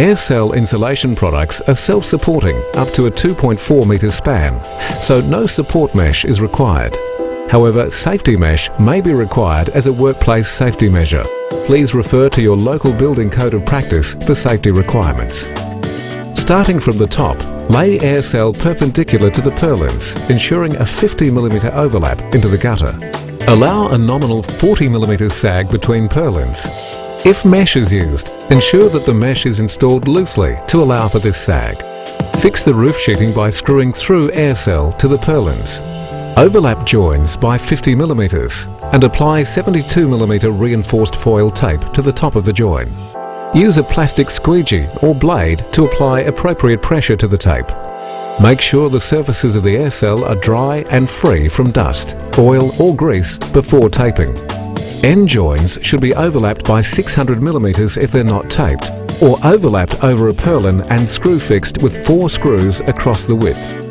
AIR-CELL insulation products are self-supporting up to a 2.4 metre span, so no support mesh is required. However, safety mesh may be required as a workplace safety measure. Please refer to your local building code of practice for safety requirements. Starting from the top, lay AIR-CELL perpendicular to the purlins, ensuring a 50mm overlap into the gutter. Allow a nominal 40mm sag between purlins if mesh is used, ensure that the mesh is installed loosely to allow for this sag. Fix the roof sheeting by screwing through AIR-CELL to the purlins. Overlap joins by 50mm and apply 72mm reinforced foil tape to the top of the join. Use a plastic squeegee or blade to apply appropriate pressure to the tape. Make sure the surfaces of the AIR-CELL are dry and free from dust, oil or grease before taping. End joins should be overlapped by 600mm if they're not taped, or overlapped over a purlin and screw fixed with four screws across the width.